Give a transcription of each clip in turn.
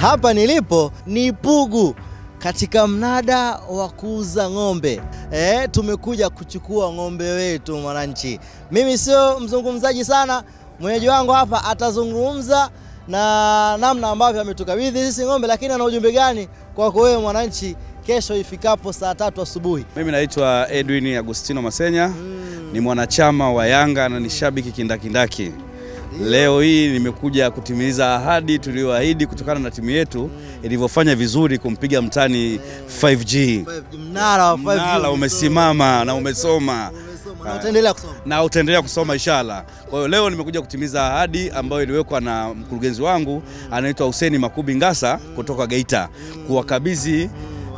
Hapa nilipo ni Pugu katika mnada wa kuuza ng'ombe. E, tumekuja kuchukua ng'ombe wetu mwananchi. Mimi sio mzungumzaji sana, mwenyeji wangu hapa atazungumza na namna ambavyo ametukabidhi sisi ng'ombe, lakini ana ujumbe gani kwako wewe mwananchi kesho ifikapo saa tatu asubuhi? Mimi naitwa Edwin Agustino Masenya ni mwanachama wa Yanga na ni shabiki kindakindaki. Leo hii nimekuja kutimiliza ahadi tuliyoahidi kutokana na timu yetu ilivyofanya vizuri kumpiga mtani 5G. Mnara wa 5G Mnara umesimama na umesoma na utaendelea kusoma. na utaendelea kusoma inshallah. Kwa hiyo leo nimekuja kutimiza ahadi ambayo iliwekwa na mkurugenzi wangu anaitwa Huseni Makubi Ngasa kutoka Geita kuwakabidhi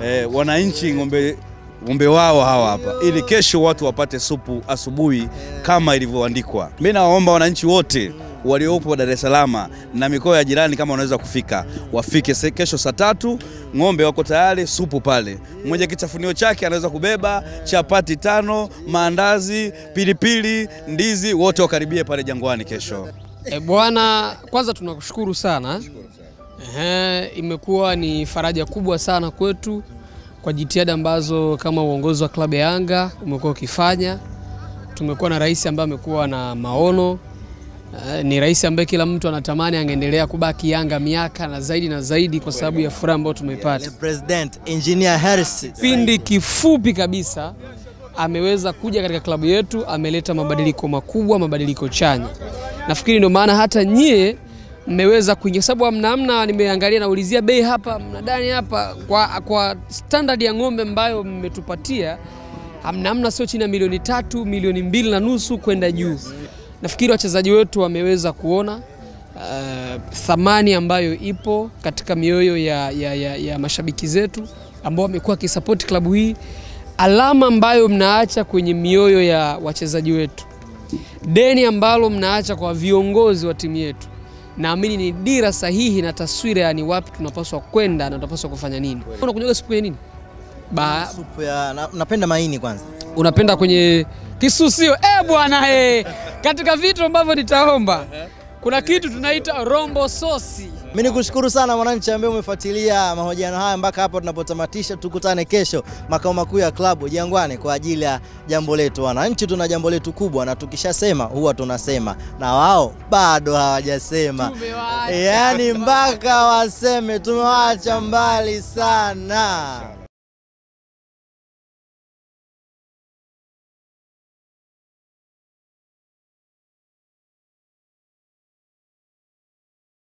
eh, wananchi ng'ombe ng'ombe wao hawa hapa ili kesho watu wapate supu asubuhi kama ilivyoandikwa. Mimi nawaomba wananchi wote waliopo Dar es Salaam na mikoa ya jirani kama wanaweza kufika wafike kesho saa tatu. Ng'ombe wako tayari, supu pale. Mwenye kitafunio chake anaweza kubeba chapati tano, maandazi, pilipili, ndizi, wote wakaribie pale Jangwani kesho. E, bwana, kwanza tunakushukuru sana. Ehe, imekuwa ni faraja kubwa sana kwetu kwa jitihada ambazo kama uongozi wa klabu ya Yanga umekuwa ukifanya. Tumekuwa na rais ambaye amekuwa na maono eh, ni rais ambaye kila mtu anatamani angeendelea kubaki Yanga miaka na zaidi na zaidi kwa sababu ya furaha ambayo tumeipata. President Engineer Hersi pindi kifupi kabisa ameweza kuja katika klabu yetu, ameleta mabadiliko makubwa, mabadiliko chanya. Nafikiri ndio maana hata nyie mmeweza kuingia, sababu amnamna nimeangalia naulizia bei hapa mnadani hapa. Kwa, kwa standard ya ng'ombe ambayo mmetupatia amnamna sio chini ya milioni tatu, milioni mbili na nusu kwenda juu. Nafikiri wachezaji wetu wameweza kuona uh, thamani ambayo ipo katika mioyo ya, ya, ya, ya mashabiki zetu ambao wamekuwa wakisapoti klabu hii, alama ambayo mnaacha kwenye mioyo ya wachezaji wetu, deni ambalo mnaacha kwa viongozi wa timu yetu, naamini ni dira sahihi na taswira ya ni wapi tunapaswa kwenda na tunapaswa kufanya nini. Unakunywaga supu ya nini? Ba, Supu ya na, napenda maini kwanza. unapenda kwenye kisusio eh bwana eh. Katika vitu ambavyo nitaomba kuna kitu tunaita rombo sosi. Mimi nikushukuru sana mwananchi ambaye umefuatilia mahojiano haya mpaka hapo tunapotamatisha. Tukutane kesho makao makuu ya klabu Jangwani kwa ajili ya jambo letu. Wananchi tuna jambo letu kubwa, na tukishasema huwa tunasema, na wao bado hawajasema, yani yaani mpaka waseme tumewaacha mbali sana.